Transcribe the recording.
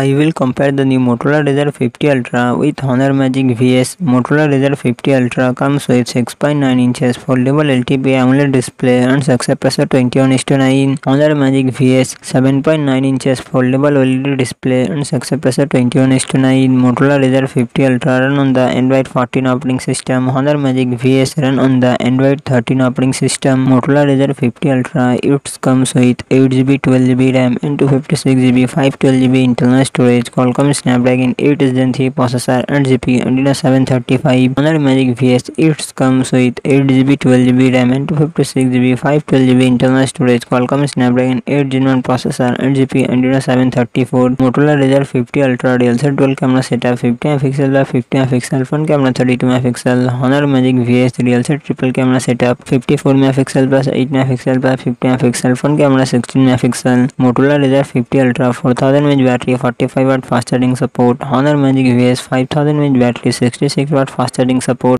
I will compare the new Motorola Razr 50 Ultra with Honor Magic VS. Motorola Razr 50 Ultra comes with 6.9 inches foldable LTP AMOLED display and success pressure 9. Honor Magic VS 7.9 inches foldable OLED display and success pressure 9. Motorola Razr 50 Ultra run on the Android 14 operating system. Honor Magic VS run on the Android 13 operating system. Motorola Razr 50 Ultra it comes with 8GB, 12GB RAM and 256GB, 512GB internal storage. Qualcomm Snapdragon 8 is Gen 3 processor and GPU Adreno 735. Honor Magic VS. It comes with 8GB, 12GB RAM and 256GB, 512GB internal storage. Qualcomm Snapdragon 8 Gen 1 processor and GPU Adreno 734. Motorola Razr 50 Ultra DLSR 12 camera setup, 50MP by 50MP, front camera 32MP. Honor Magic VS DLSR triple camera setup, 54MP plus 8MP by 50MP, front camera 16MP. Motorola Razr 50 Ultra 4000mAh battery, 45 watt fast charging support Honor Magic VS 5000 mAh battery 66 watt fast charging support